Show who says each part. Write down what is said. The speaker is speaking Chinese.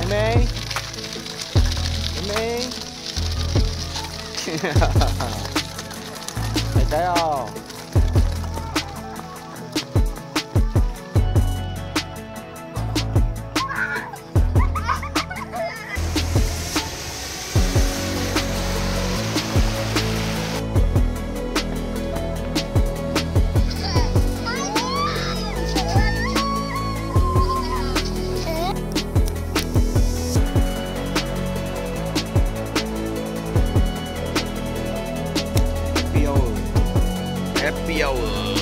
Speaker 1: Ăn đi, ăn đi, 加油！Yeah. Yo.